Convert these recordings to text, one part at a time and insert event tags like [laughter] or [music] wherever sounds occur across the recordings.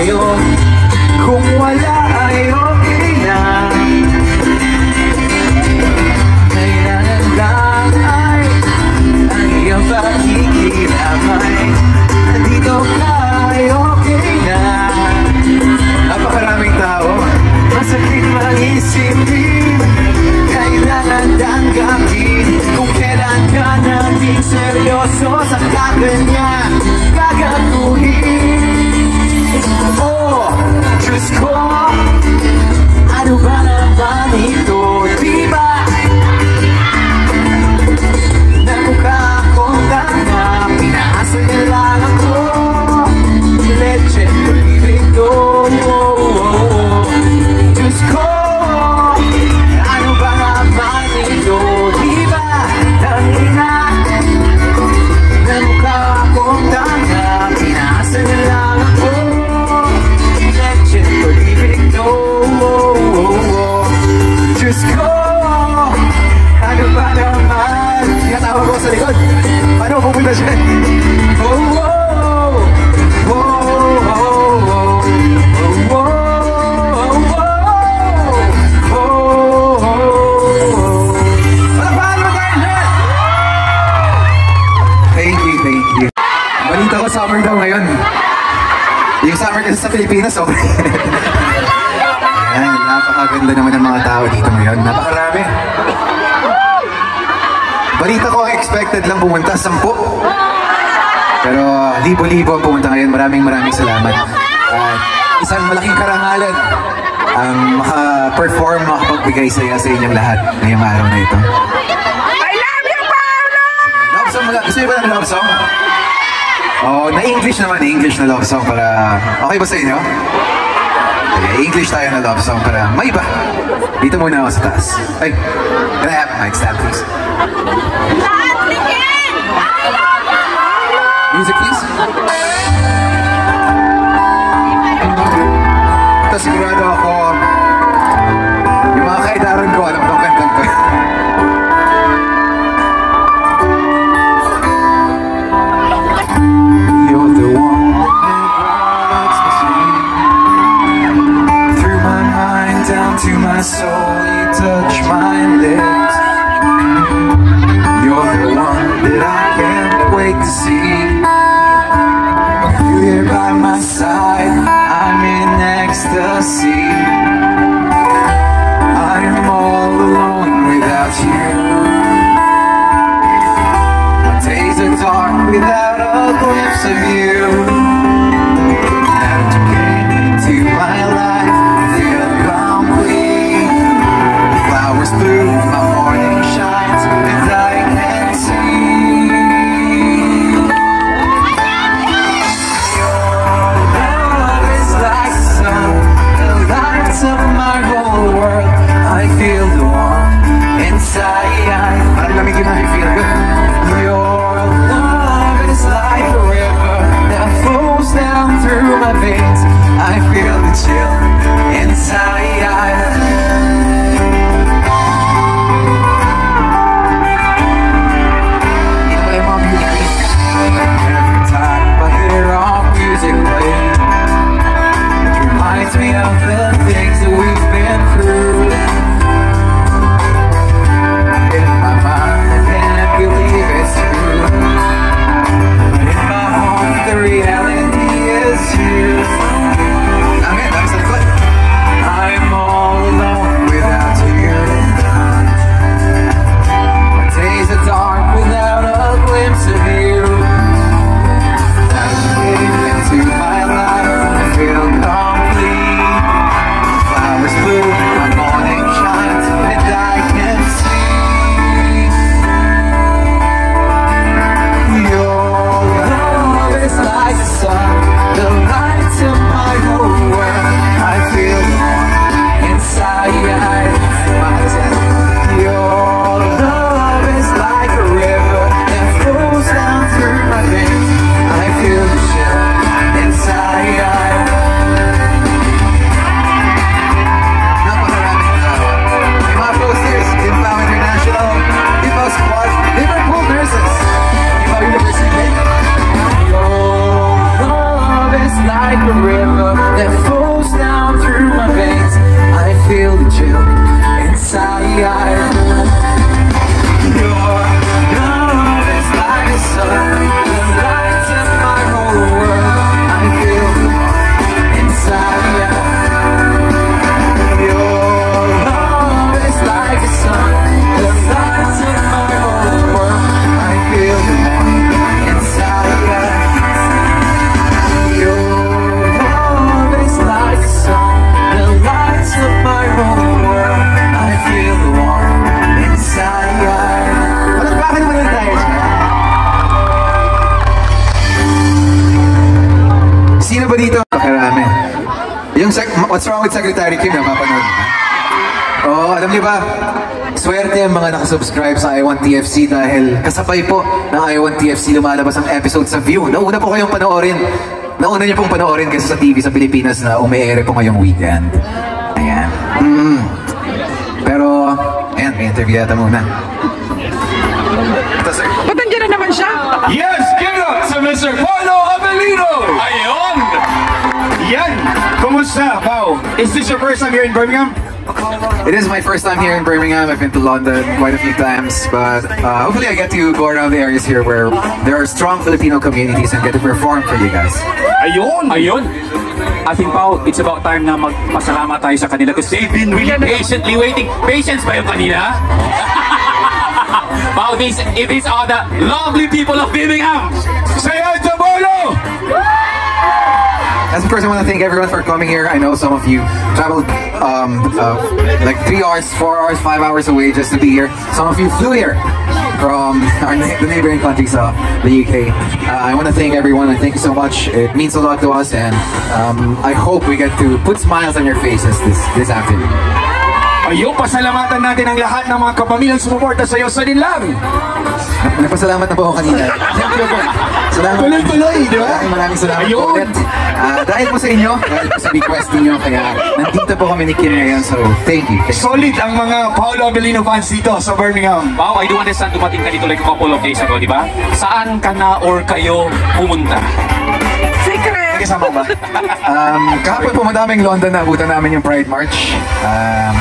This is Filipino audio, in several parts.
iyong Pilipinas, okay. Oh. [laughs] Ayan, napakaganda naman ng mga tao dito ngayon. Napakarami. Balita ko, ang expected lang pumunta, sampu. Pero libo-libo ang pumunta ngayon. Maraming maraming salamat. Uh, isang malaking karangalan ang maka-perform, makapagbigay saya sa inyong lahat ngayong araw na ito. I love you, Paolo! Love song mula. Gusto niyo ba ng love song? Oh, na English naman, English na love song para... Okay ba sa inyo? Okay, English tayo na love song para may iba. Dito muna ako sa taas. Ay, can I have mic stand please? Music please. Tapos sigurado ako soul, you touch my lips. You're the one that I can't wait to see. You're here by my side, I'm in ecstasy. I'm all alone without you. My days are dark without a glimpse of you. What's Wrong with Secretary Kim, napapanood. Oo, oh, alam niyo ba? Swerte ang mga nakasubscribe sa I Want TFC dahil kasabay po ng I Want TFC lumalabas ang episode sa View. Nauna po kayong panoorin. Nauna niyo pong panoorin kasi sa TV sa Pilipinas na ume-ere po ngayong weekend. Ayan. Mm. Pero, ayan, may interview yata muna. Ba't nandiyan na naman siya? Yes, give it up to Mr. Paulo Avelino! Ayon! Yan! Kumusta, Pao? Is this your first time here in Birmingham? It is my first time here in Birmingham. I've been to London quite a few times, but uh, hopefully I get to go around the areas here where there are strong Filipino communities and get to perform for you guys. Ayon! Ayun. I think, Pao, it's about time na magpasalamat tayo sa kanila kasi they've been really patiently waiting. Patience ba yung kanina? [laughs] Pao, these, these are the lovely people of Birmingham. Say hi to Paulo! As of course, I want to thank everyone for coming here. I know some of you traveled um, uh, like three hours, four hours, five hours away just to be here. Some of you flew here from our na- the neighboring countries of the UK. Uh, I want to thank everyone and thank you so much. It means a lot to us, and um, I hope we get to put smiles on your faces this this afternoon. Ayun, pasalamatan natin ang lahat ng mga kapamilyang sumuporta sa iyo sa Dinlang. Nagpasalamat na po ako kanina. Thank you po. Salamat. Tuloy-tuloy, di ba? Maraming maraming salamat po Ayun. ulit. Ah, dahil po sa inyo, dahil po sa request ninyo, kaya nandito po kami ni Kim ngayon. So, thank you. Thank you. Solid ang mga Paulo Avelino fans dito sa Birmingham. Pao, I do understand dumating ka dito like a couple of days ago, di ba? Saan ka na or kayo pumunta? Secret! Kasama ba? Um, kahapon po madaming London na abutan namin yung Pride March. Um,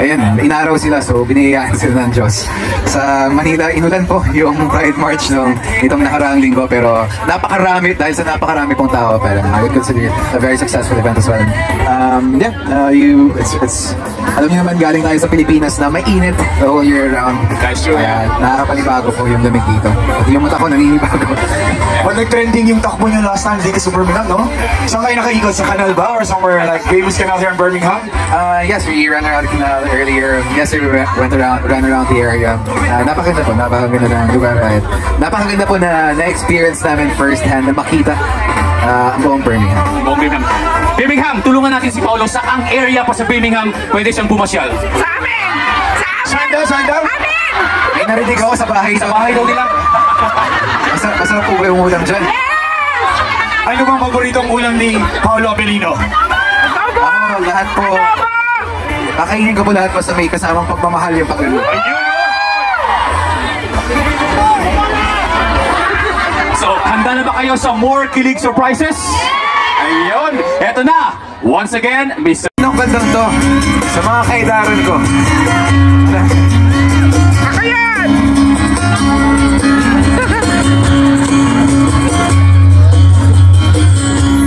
ayun, inaraw sila so biniyayaan sila ng Diyos. Sa Manila, inulan po [laughs] yung Pride March nung itong nakaraang linggo pero napakarami, dahil sa napakarami pong tao pero I would consider it a very successful event as well. Um, yeah, uh, you, it's, it's Alam niyo naman, galing tayo sa Pilipinas na mainit the whole year round. That's true, Kaya nakakapanibago po yung lamig dito. Pati yung mata ko naninibago. Pag nag-trending yung takbo niyo last time dito sa Birmingham, no? Saan kayo nakaikot? Sa Canal ba? Or somewhere like famous canal here in Birmingham? Uh, yes, we ran around the canal earlier. Yesterday we went around, ran around the area. Uh, napakaganda po, napakaganda ng lugar. At napakaganda po na na-experience namin first hand na makita uh, ang buong Birmingham. Buong Birmingham. Birmingham, tulungan natin si Paolo sa ang area pa sa Birmingham pwede siyang bumasyal. Sa amin! Sa amin! Saan daw? Amin! Ay, narinig ako sa bahay. Sa bahay daw nila. Masarap, masarap po yung ulam dyan. Ano bang paboritong ulam ni Paolo Abelino? Ako, lahat po. Kakainin ko po lahat basta may kasamang pagmamahal yung pagkaluto. So, handa na ba kayo sa more kilig surprises? Ayun, eto na. Once again, Mr. Anong bandang to? Sa mga kaidaran ko. Ako yan!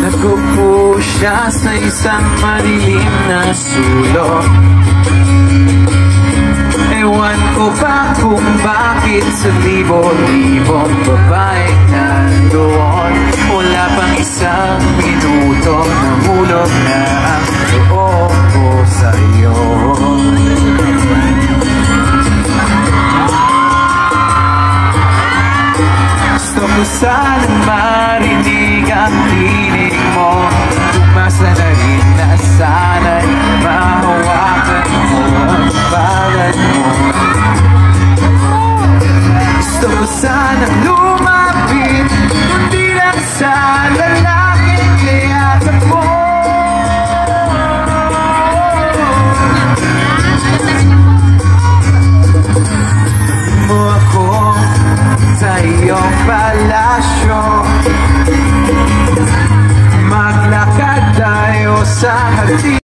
Nagkupo siya sa isang madilim na sulok Ewan ko ba kung bakit sa libo-libong babae nandoon Wala pang isang minuto Nahulog na ang loob ko sa'yo. Gusto ko sanang marinig ang tinig mo. Umasa Thank you.